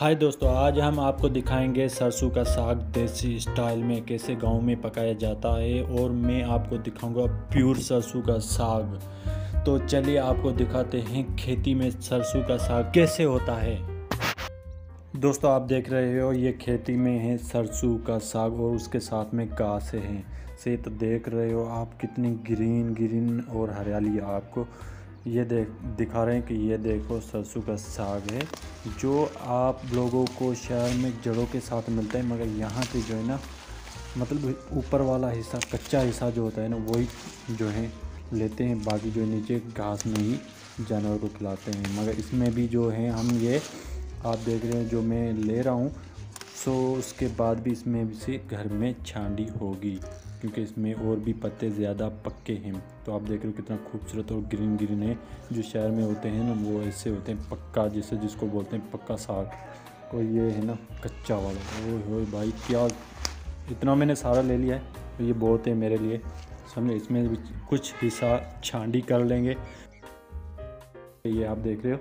हाय दोस्तों, आज हम आपको दिखाएँगे सरसों का साग देसी स्टाइल में कैसे गाँव में पकाया जाता है और मैं आपको दिखाऊँगा प्योर सरसों का साग। तो चलिए आपको दिखाते हैं खेती में सरसों का साग कैसे होता है। दोस्तों, आप देख रहे हो, ये खेती में है सरसों का साग और उसके साथ में घास है। से तो देख रहे हो आप कितनी ग्रीन ग्रीन और हरियाली आपको। ये देख, दिखा रहे हैं कि ये देखो सरसों का साग है, जो आप लोगों को शहर में जड़ों के साथ मिलता है, मगर यहाँ पे जो है ना मतलब ऊपर वाला हिस्सा, कच्चा हिस्सा जो होता है ना, वही जो है, लेते हैं, बाकी जो नीचे घास में ही जानवर को खिलाते हैं। मगर इसमें भी जो है, हम ये आप देख रहे हैं, जो मैं ले रहा हूँ, सो उसके बाद भी इसमें से घर में छांडी होगी। क्योंकि इसमें और भी पत्ते ज़्यादा पक्के हैं। तो आप देख रहे हो कितना खूबसूरत और ग्रीन ग्रीन है। जो शहर में होते हैं ना, वो ऐसे होते हैं पक्का, जैसे जिसको बोलते हैं पक्का साग। और ये है ना कच्चा वाला। ओ हो भाई, क्या इतना मैंने सारा ले लिया है। तो ये बहुत है मेरे लिए। समझे? इसमें कुछ हिस्सा छांडी कर लेंगे। ये आप देख रहे हो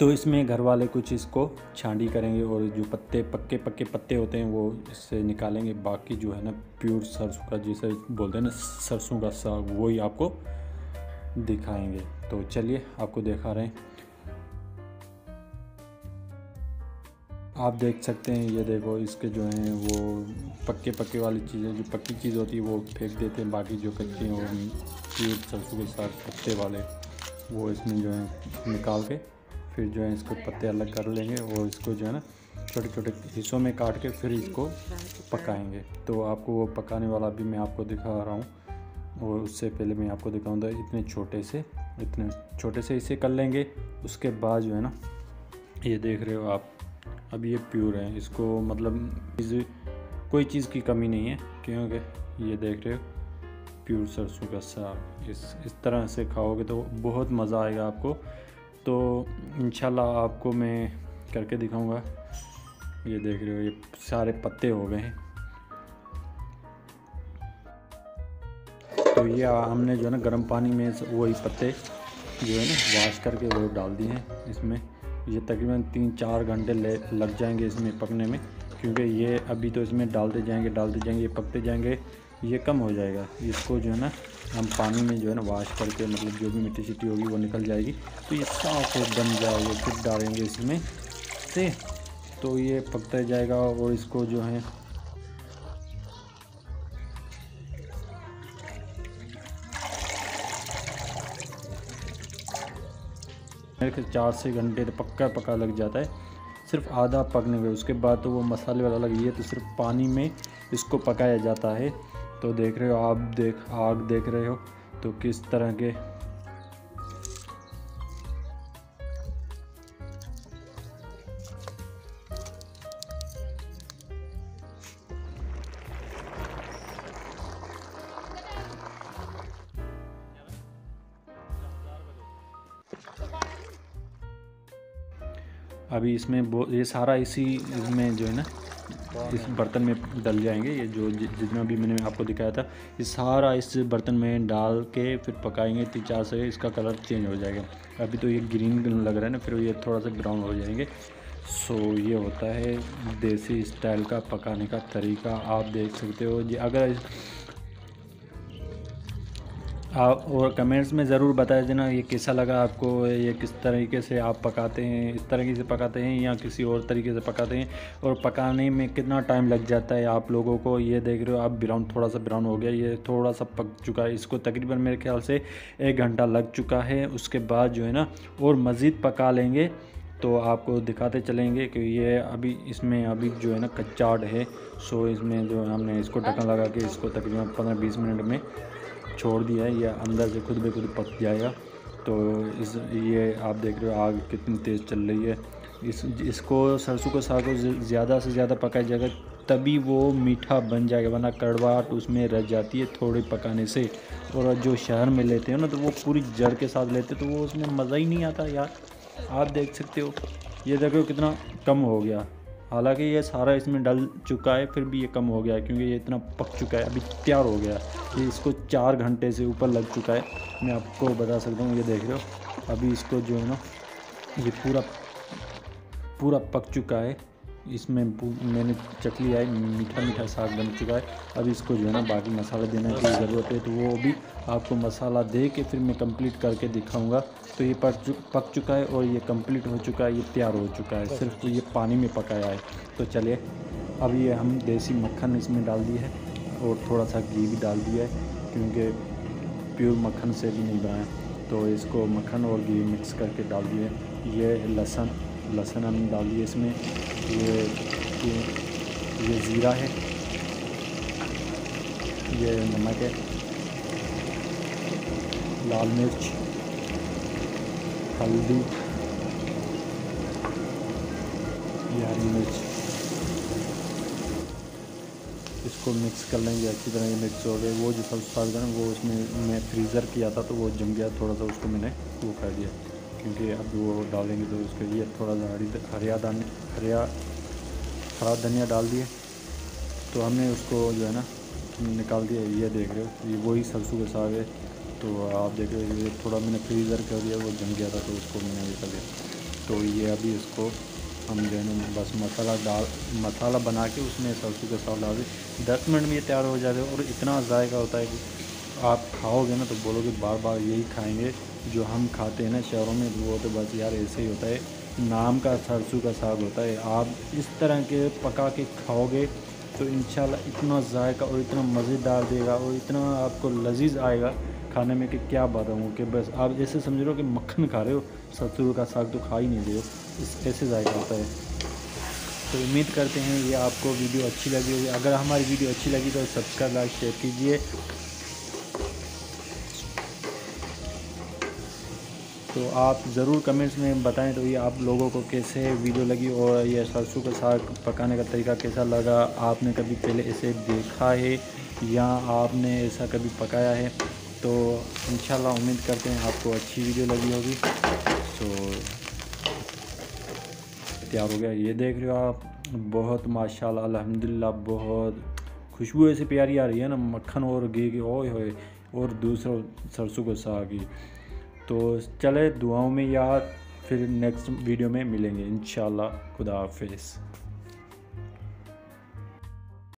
तो इसमें घर वाले कुछ इसको छांडी करेंगे और जो पत्ते, पक्के पक्के पत्ते होते हैं वो इससे निकालेंगे। बाकी जो है ना, प्योर सरसों का जिसे बोलते हैं ना, सरसों का साग, वही आपको दिखाएँगे। तो चलिए, आपको दिखा रहे हैं। आप देख सकते हैं, ये देखो, इसके जो हैं वो पक्के पक्के वाली चीज़ें जो पक्की चीज़ होती है वो फेंक देते हैं, बाकी जो कच्चे और प्योर सरसों के साग पत्ते वाले, वो इसमें जो है निकाल के फिर जो है इसको पत्ते अलग कर लेंगे और इसको जो है ना छोटे छोटे हिस्सों में काट के फिर इसको पकाएँगे। तो आपको वो पकाने वाला भी मैं आपको दिखा रहा हूँ और उससे पहले मैं आपको दिखाऊँगा इतने छोटे से, इतने छोटे से इसे कर लेंगे। उसके बाद जो है ना, ये देख रहे हो आप, अब ये प्योर है। इसको मतलब कोई चीज़ की कमी नहीं है, क्योंकि ये देख रहे हो, प्योर सरसों का साग। इस इस तरह से खाओगे तो बहुत मज़ा आएगा आपको। तो इन आपको मैं करके दिखाऊँगा। ये देख रहे हो, ये सारे पत्ते हो गए हैं। तो ये हमने जो है ना गर्म पानी में वही पत्ते जो है ना वाश करके वो डाल दिए हैं इसमें। ये तकरीबन तीन चार घंटे लग जाएँगे इसमें पकने में, क्योंकि ये अभी तो इसमें डालते जाएँगे डालते जाएँगे, ये पकते जाएँगे। ये कम हो जाएगा। इसको जो है ना, हम पानी में जो है ना वाश करके मतलब जो भी मिट्टी सिट्टी होगी, वो निकल जाएगी। तो ये साफ़ बन जाएगा, फिर डालेंगे इसमें से। तो ये पकता जाएगा और इसको जो है मेरे चार से घंटे तो पक्का पका लग जाता है। सिर्फ़ आधा पकने में उसके बाद तो वो मसाले वाला लगी है तो सिर्फ़ पानी में इसको पकाया जाता है। तो देख रहे हो, आप देख, आग देख रहे हो तो किस तरह के? अभी इसमें ये सारा इसी इसमें जो है ना इस बर्तन में डल जाएँगे। ये जो जितना भी मैंने आपको दिखाया था, ये सारा इस बर्तन में डाल के फिर पकाएँगे। तीन चार से इसका कलर चेंज हो जाएगा। अभी तो ये ग्रीन लग रहा है ना, फिर ये थोड़ा सा ब्राउन हो जाएँगे। सो, ये होता है देसी स्टाइल का पकाने का तरीका। आप देख सकते हो जी, अगर आप और कमेंट्स में ज़रूर बताया देना, ये कैसा लगा आपको, ये किस तरीके से आप पकाते हैं, इस तरीके से पकाते हैं या किसी और तरीके से पकाते हैं, और पकाने में कितना टाइम लग जाता है आप लोगों को? ये देख रहे हो आप ब्राउन थोड़ा सा ब्राउन हो गया, ये थोड़ा सा पक चुका है, इसको तकरीबन मेरे ख्याल से एक घंटा लग चुका है, उसके बाद जो है ना, और मज़ीद पका लेंगे तो आपको दिखाते चलेंगे कि ये अभी इसमें अभी जो है ना कच्चाट है सो इसमें जो हमने इसको ढक्कन लगा के इसको तकरीबन पंद्रह बीस मिनट में छोड़ दिया है यह अंदर से खुद ब खुद पक जाएगा। तो इस, ये आप देख रहे हो, आग कितनी तेज़ चल रही है। इस, इसको सरसों को साग को ज़्यादा से ज़्यादा पकाया जाएगा, तभी वो मीठा बन जाएगा, वरना कड़वाहट उसमें रह जाती है थोड़े पकाने से। और जो शहर में लेते हैं ना तो वो पूरी जड़ के साथ लेते तो वो उसमें मज़ा ही नहीं आता यार। आप देख सकते हो, ये देखो कितना कम हो गया। हालाँकि ये सारा इसमें डल चुका है, फिर भी ये कम हो गया है, क्योंकि ये इतना पक चुका है, अभी तैयार हो गया ये इसको चार घंटे से ऊपर लग चुका है। मैं आपको बता सकता हूँ, ये देख रहे हो, अभी इसको जो है ना, ये पूरा पूरा पक चुका है। इसमें मैंने लिया है मीठा मीठा साग बन चुका है। अब इसको जो है ना बाकी मसाला देने की ज़रूरत है। तो वो भी आपको मसाला दे के फिर मैं कंप्लीट करके दिखाऊँगा। तो ये पक चु, पक चुका है और ये कंप्लीट हो चुका है ये तैयार हो चुका है। सिर्फ़ ये पानी में पकाया है। तो चलिए अब ये हम देसी मक्खन इसमें डाल दिए है और थोड़ा सा घी भी डाल दिया है क्योंकि प्योर मक्खन से भी नहीं बनाया तो इसको मक्खन और घी मिक्स करके डाल दिए। ये लहसन लहसन हमने डाल दिए इसमें। ये ये, ज़ीरा है। ये नमक है। लाल मिर्च हल्दी ये हरी मिर्च। इसको मिक्स कर लेंगे अच्छी तरह ये मिक्स हो गए। वो जो सब साग ना वो उसमें मैं फ्रीज़र किया था तो वो जम गया थोड़ा सा उसको मैंने वो कर दिया। क्योंकि अब वो डालेंगे तो उसके लिए थोड़ा सा हरी हरिया दान, हरिया, हरा धनिया डाल दिए। तो हमने उसको जो है ना, निकाल दिया। ये देख रहे हो, ये वही सरसों का साग है। तो आप देख रहे हो, ये थोड़ा मैंने फ्रीज़र कर दिया, वो जम गया था तो उसको मैंने ये कर दिया। तो ये अभी इसको हम जो है ना, बस मसाला डाल, मसाला बना के उसमें सरसों का साग डाल दिए। दस मिनट में ये तैयार हो जाते और इतना जायका होता है कि आप खाओगे ना तो बोलोगे बार बार यही खाएँगे, जो हम खाते हैं ना शहरों में, वो तो बस यार ऐसे ही होता है। नाम का सरसों का साग होता है। आप इस तरह के पका के खाओगे तो इन इतना जायका और इतना मज़ेदार देगा और इतना आपको लजीज आएगा खाने में कि क्या बताऊँ कि बस आप ऐसे समझ रहे हो कि मक्खन खा रहे हो, सरसों का साग तो खा ही नहीं रहे हो। इस ऐसे जायका होता है। तो उम्मीद करते हैं ये आपको वीडियो अच्छी लगी होगी। अगर हमारी वीडियो अच्छी लगी तो सब्सक्राइब, लाइक, शेयर कीजिए। तो आप ज़रूर कमेंट्स में बताएँ तो ये आप लोगों को कैसे वीडियो लगी और ये सरसों का साग पकाने का तरीका कैसा लगा? आपने कभी पहले इसे देखा है या आपने ऐसा कभी पकाया है? तो इन उम्मीद करते हैं आपको अच्छी वीडियो लगी होगी। तो तैयार हो गया। ये देख रहे हो आप, बहुत माशाल्लाह, अल्हम्दुलिल्लाह, बहुत खुशबू ऐसी प्यारी आ रही है ना, मक्खन और घी की, ओए होए, और दूसरा सरसों का साग ही। तो चले दुआओं में याद फिर नेक्स्ट वीडियो में मिलेंगे। इन खुदा हाफिज़।